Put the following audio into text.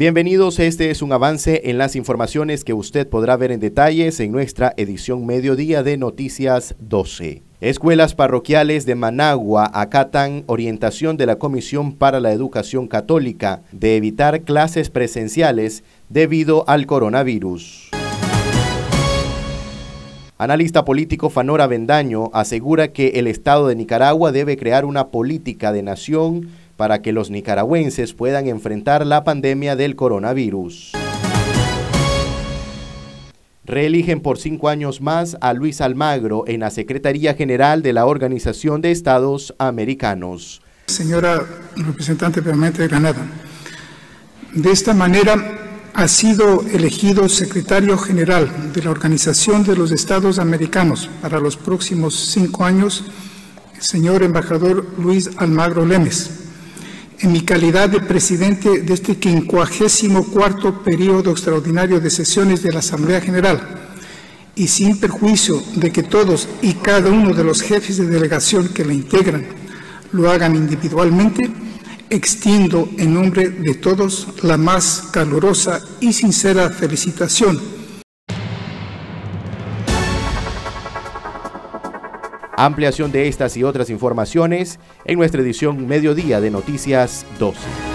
Bienvenidos, este es un avance en las informaciones que usted podrá ver en detalles en nuestra edición mediodía de Noticias 12. Escuelas parroquiales de Managua acatan orientación de la Comisión para la Educación Católica de evitar clases presenciales debido al coronavirus. Analista político Fanora Bendaño asegura que el Estado de Nicaragua debe crear una política de nación para que los nicaragüenses puedan enfrentar la pandemia del coronavirus. Reeligen por cinco años más a Luis Almagro en la Secretaría General de la Organización de Estados Americanos. Señora representante permanente de Granada, de esta manera ha sido elegido secretario general de la Organización de los Estados Americanos para los próximos cinco años señor embajador Luis Almagro Lemes en mi calidad de presidente de este quincuagésimo cuarto periodo extraordinario de sesiones de la Asamblea General. Y sin perjuicio de que todos y cada uno de los jefes de delegación que la integran lo hagan individualmente, extiendo en nombre de todos la más calurosa y sincera felicitación Ampliación de estas y otras informaciones en nuestra edición Mediodía de Noticias 12.